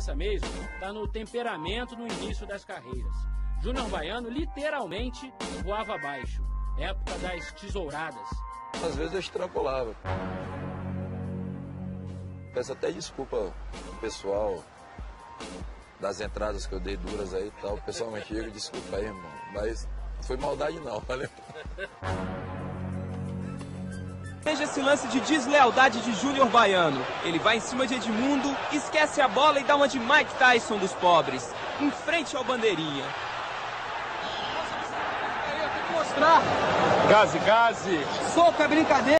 diferença mesmo está no temperamento no início das carreiras. Júnior Baiano literalmente voava abaixo, época das tesouradas. Às vezes eu extrapolava. Peço até desculpa pessoal das entradas que eu dei duras aí e tal. O pessoal antigo, desculpa aí, irmão. Mas foi maldade não, valeu. Veja esse lance de deslealdade de Júnior Baiano. Ele vai em cima de Edmundo, esquece a bola e dá uma de Mike Tyson dos pobres. Em frente ao bandeirinha. Mostrar. Gaze, gaze. Soco é brincadeira.